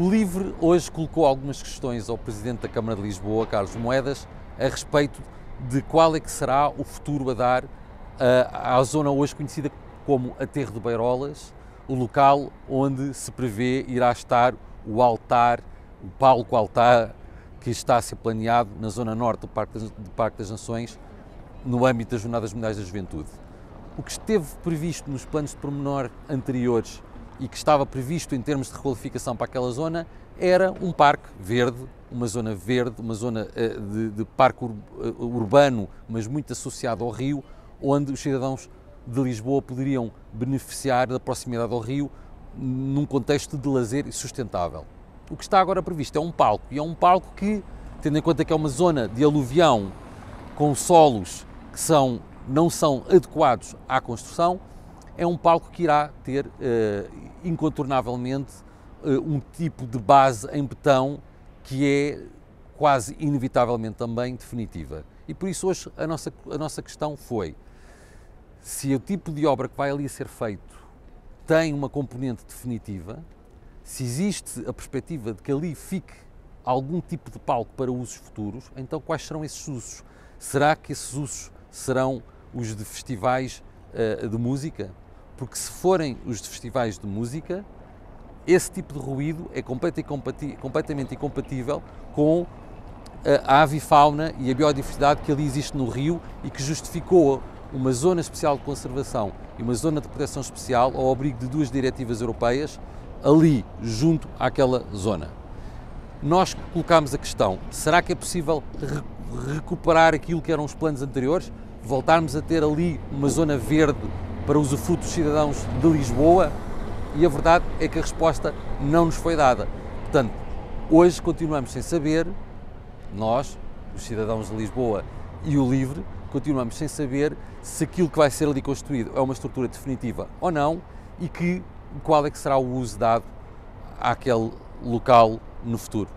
O LIVRE hoje colocou algumas questões ao Presidente da Câmara de Lisboa, Carlos Moedas, a respeito de qual é que será o futuro a dar uh, à zona hoje conhecida como Aterro de Beirolas, o local onde se prevê irá estar o altar, o palco altar que está a ser planeado na zona norte do Parque das, do Parque das Nações, no âmbito das Jornadas Mundiais da Juventude. O que esteve previsto nos planos de pormenor anteriores e que estava previsto em termos de requalificação para aquela zona era um parque verde, uma zona verde, uma zona eh, de, de parque eh, urbano, mas muito associado ao rio, onde os cidadãos de Lisboa poderiam beneficiar da proximidade ao rio num contexto de lazer e sustentável. O que está agora previsto é um palco, e é um palco que, tendo em conta que é uma zona de aluvião com solos que são, não são adequados à construção, é um palco que irá ter uh, incontornavelmente uh, um tipo de base em betão que é quase inevitavelmente também definitiva. E por isso hoje a nossa, a nossa questão foi se o tipo de obra que vai ali ser feito tem uma componente definitiva, se existe a perspectiva de que ali fique algum tipo de palco para usos futuros, então quais serão esses usos? Será que esses usos serão os de festivais uh, de música? Porque se forem os de festivais de música, esse tipo de ruído é completamente incompatível com a avifauna e a biodiversidade que ali existe no rio e que justificou uma zona especial de conservação e uma zona de proteção especial ao abrigo de duas diretivas europeias ali, junto àquela zona. Nós colocámos a questão: será que é possível re recuperar aquilo que eram os planos anteriores? Voltarmos a ter ali uma zona verde para usufruto dos cidadãos de Lisboa? E a verdade é que a resposta não nos foi dada. Portanto, hoje continuamos sem saber, nós, os cidadãos de Lisboa e o LIVRE, continuamos sem saber se aquilo que vai ser ali construído é uma estrutura definitiva ou não e que, qual é que será o uso dado àquele local no futuro.